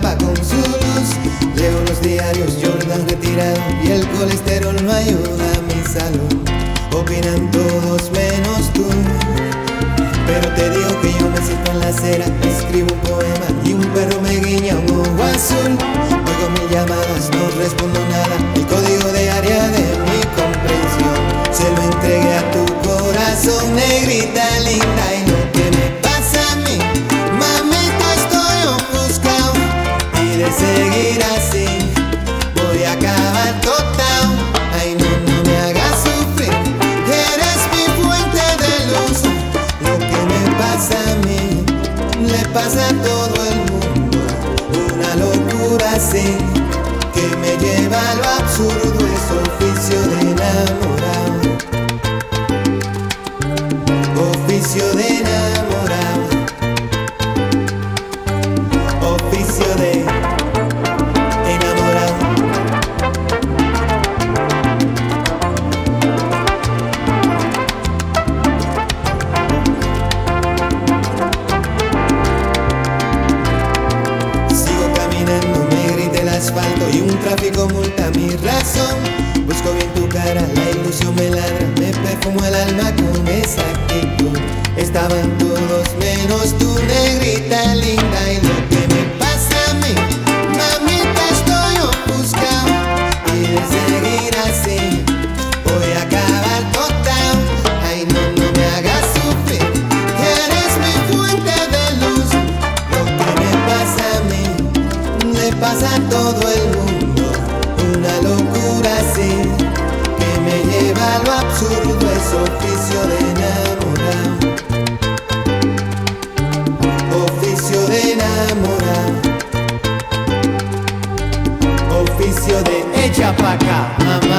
con su luz. Leo los diarios, Jordan retirado y el colesterol no ayuda a mi salud. Opinan todos menos tú. Pero te digo que yo me siento en la acera, escribo un poema y un perro me guiña un ojo azul. Oigo mil llamadas, no respondo nada. El código de área de que me lleva a lo absurdo, es oficio de enamorado. Oficio de enamorado. Tráfico multa mi razón. Busco bien tu cara, la ilusión me ladra, me perfumo el alma con esa actitud. Estaban todos menos tú, negrita linda, y lo que me pasa a mí, mamita, estoy ofuscado. Y de seguir así, voy a acabar total. Ay, no, no me hagas sufrir, que eres mi fuente de luz. Lo que me pasa a mí, le pasa a todo absurdo, es oficio de enamorado. Oficio de enamorado. Oficio de echa pa' acá.